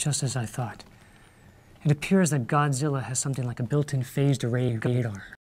just as I thought. It appears that Godzilla has something like a built-in phased array radar.